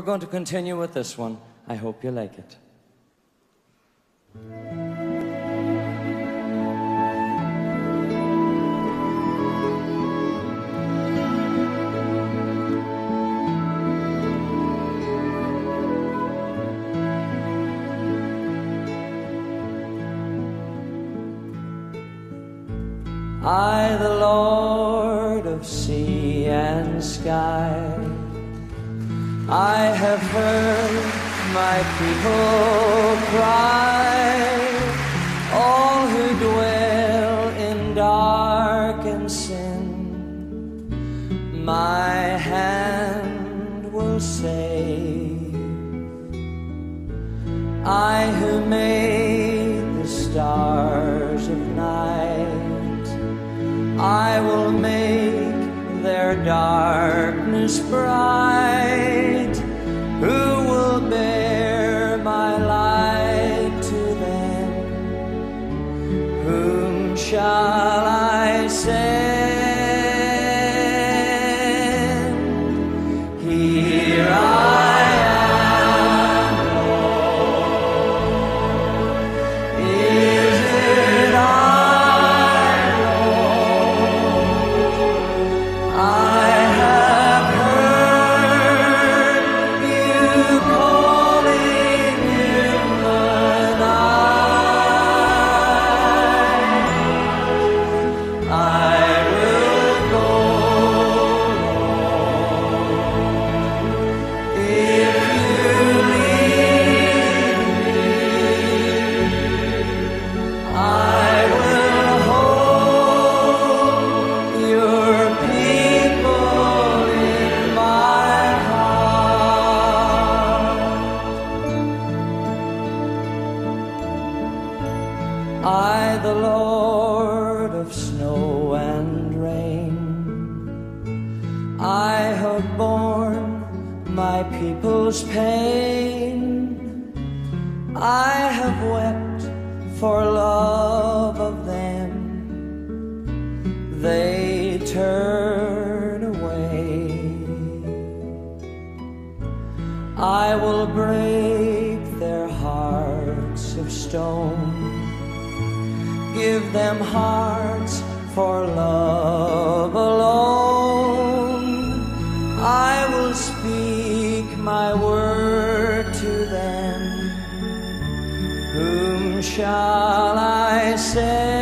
We're going to continue with this one. I hope you like it. I, the Lord of sea and sky, I have heard my people cry, all who dwell in dark and sin, my hand will save. I who made the stars of night. I will make their darkness bright. Whom the Lord of snow and rain, I have borne my people's pain. I have wept for love of them. They turn away. I will break their hearts of stone. Give them hearts for love alone. I will speak my word to them. Whom shall I send?